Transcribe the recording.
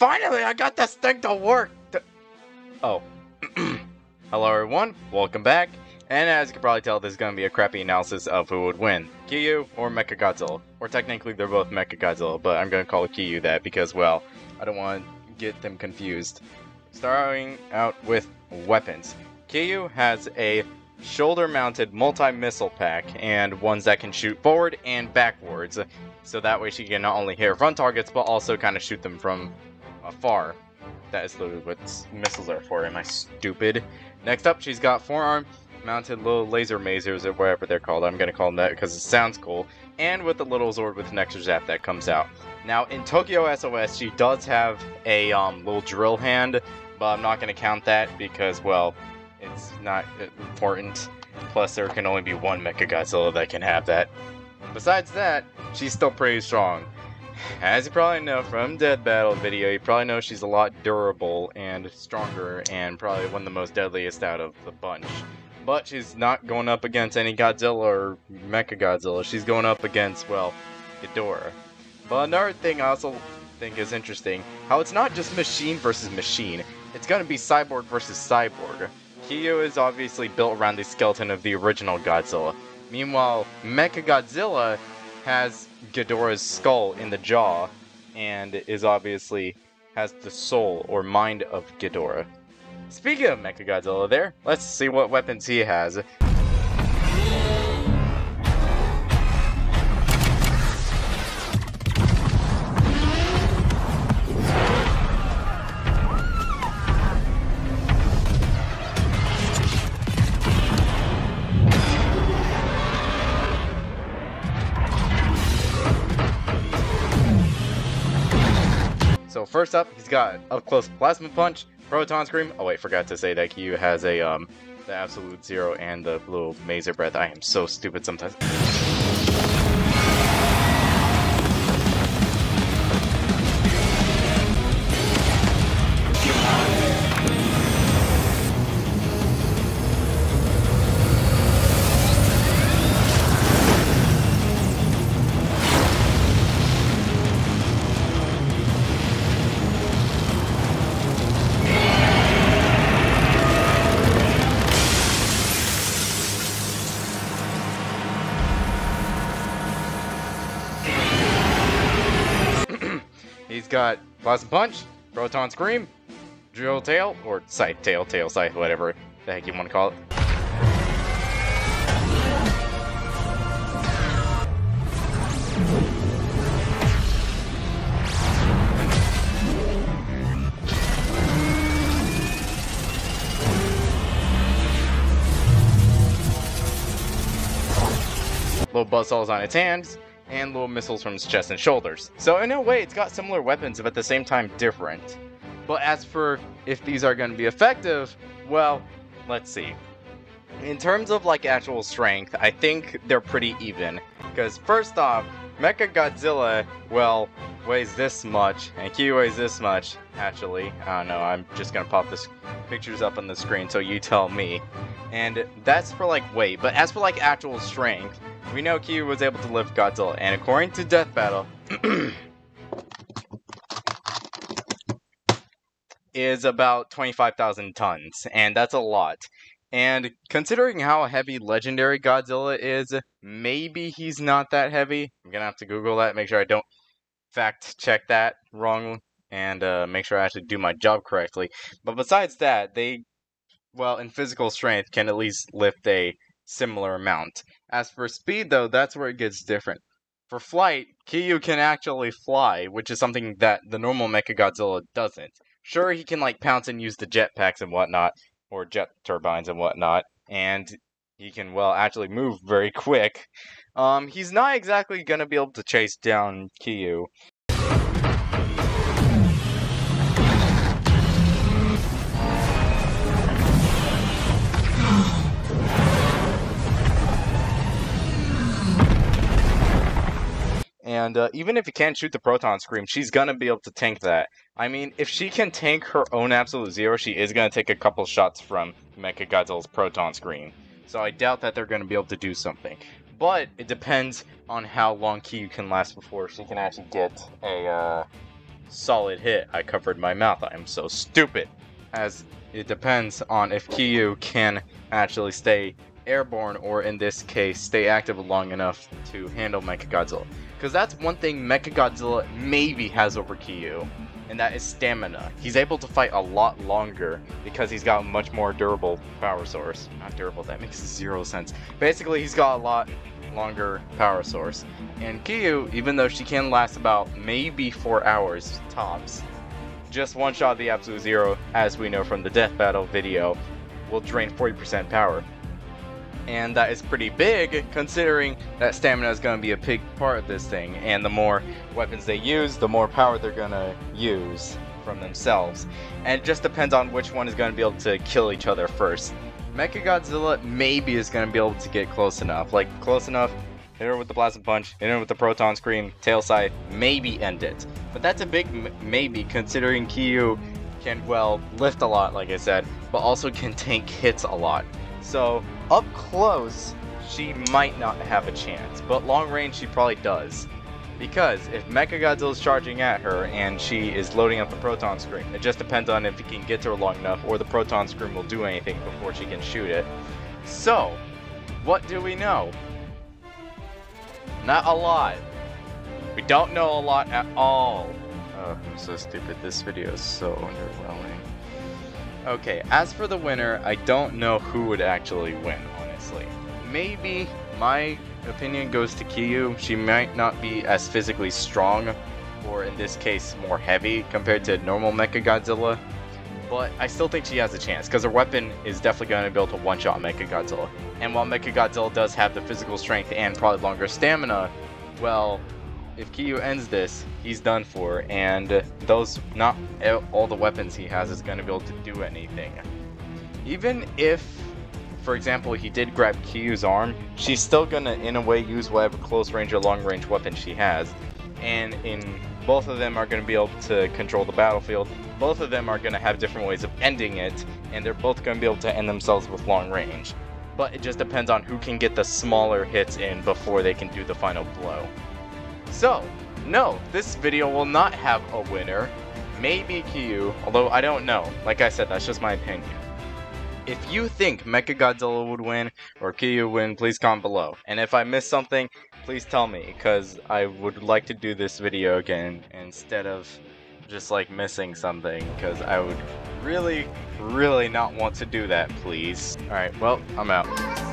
Finally, I got this thing to work! Oh. Hello everyone, welcome back. And as you can probably tell, this is going to be a crappy analysis of who would win, Kiryu or Mechagodzilla. Or technically, they're both Mechagodzilla, but I'm going to call it Kiryu that because, well, I don't want to get them confused. Starting out with weapons. Kiryu has a shoulder-mounted multi-missile pack and ones that can shoot forward and backwards. So that way she can not only hit front targets, but also kind of shoot them from afar. That is literally what missiles are for, am I stupid? Next up, she's got forearm mounted little laser masers or whatever they're called. I'm gonna call them that because it sounds cool. And with the little Zord with an extra zap that comes out. Now, in Tokyo SOS, she does have a um, little drill hand, but I'm not gonna count that because, well, it's not important. Plus, there can only be one Mechagodzilla that can have that. Besides that, she's still pretty strong. As you probably know from Death Battle video, you probably know she's a lot durable and stronger and probably one of the most deadliest out of the bunch. But she's not going up against any Godzilla or Mecha Godzilla. She's going up against, well, Ghidorah. But another thing I also think is interesting, how it's not just machine versus machine. It's gonna be cyborg versus cyborg. Kiryu is obviously built around the skeleton of the original Godzilla. Meanwhile, Mecha Godzilla has Ghidorah's skull in the jaw and is obviously has the soul or mind of Ghidorah. Speaking of Mechagodzilla there, let's see what weapons he has. So first up, he's got up close plasma punch, proton scream. Oh wait, forgot to say that Kiryu has a um the absolute zero and the little maser breath. I am so stupid sometimes. Got Plasma Punch, Proton Scream, Drill Tail, or Scythe Tail, Tail Scythe, whatever the heck you want to call it. Little buzzsaws on its hands, and little missiles from its chest and shoulders. So in a way, it's got similar weapons, but at the same time different. But as for if these are going to be effective, well, let's see. In terms of like actual strength, I think they're pretty even. Because first off, Mecha Godzilla, well, weighs this much, and Kiryu weighs this much, actually. I don't know, I'm just gonna pop this pictures up on the screen so you tell me. And that's for like weight, but as for like actual strength, we know Kiryu was able to lift Godzilla, and according to Death Battle, is about 25,000 tons, and that's a lot. And considering how heavy Legendary Godzilla is, maybe he's not that heavy. I'm gonna have to Google that, make sure I don't fact check that wrong, and uh, make sure I actually do my job correctly. But besides that, they, well, in physical strength, can at least lift a similar amount. As for speed, though, that's where it gets different. For flight, Kiryu can actually fly, which is something that the normal Mechagodzilla doesn't. Sure, he can like pounce and use the jetpacks and whatnot, or jet turbines and whatnot, and he can well actually move very quick. Um, he's not exactly gonna be able to chase down Kiryu. And uh, even if he can't shoot the proton scream, she's gonna be able to tank that. I mean, if she can tank her own absolute zero, she is gonna take a couple shots from Mecha Godzilla's proton scream. So I doubt that they're gonna be able to do something. But it depends on how long Kiryu can last before she can actually get a uh, solid hit. I covered my mouth. I am so stupid. As it depends on if Kiryu can actually stay airborne or in this case stay active long enough to handle Mechagodzilla. Because that's one thing Mechagodzilla maybe has over Kiryu, and that is stamina. He's able to fight a lot longer because he's got a much more durable power source. Not durable, that makes zero sense. Basically, he's got a lot longer power source. And Kiryu, even though she can last about maybe 4 hours tops, just one shot of the Absolute Zero, as we know from the Death Battle video, will drain 40% power. And that is pretty big, considering that stamina is going to be a big part of this thing, and the more weapons they use, the more power they're going to use from themselves. And it just depends on which one is going to be able to kill each other first. Mechagodzilla maybe is going to be able to get close enough. Like, close enough, hit her with the Plasma Punch, hit her with the Proton Scream, Tail Scythe, maybe end it. But that's a big maybe, considering Kiryu can, well, lift a lot, like I said, but also can tank hits a lot. So, up close, she might not have a chance, but long range she probably does. Because if Mechagodzilla is charging at her and she is loading up the Proton Scream, it just depends on if he can get to her long enough or the Proton Scream will do anything before she can shoot it. So, what do we know? Not a lot. We don't know a lot at all. Oh, I'm so stupid. This video is so underwhelming. Okay, as for the winner, I don't know who would actually win, honestly. Maybe my opinion goes to Kiryu. She might not be as physically strong, or in this case, more heavy compared to normal Mechagodzilla. But I still think she has a chance, because her weapon is definitely going to be able to one-shot Mechagodzilla. And while Mechagodzilla does have the physical strength and probably longer stamina, well, if Kiryu ends this, he's done for, and those, not all the weapons he has is going to be able to do anything. Even if for example, he did grab Kiryu's arm, she's still gonna, in a way, use whatever close range or long range weapon she has. And in both of them are gonna be able to control the battlefield. Both of them are gonna have different ways of ending it, and they're both gonna be able to end themselves with long range. But it just depends on who can get the smaller hits in before they can do the final blow. So, no, this video will not have a winner. Maybe Kiryu, although I don't know. Like I said, that's just my opinion. If you think Mechagodzilla would win or Kiryu would win, please comment below. And if I missed something, please tell me, because I would like to do this video again instead of just like missing something, because I would really, really not want to do that, please. Alright, well, I'm out.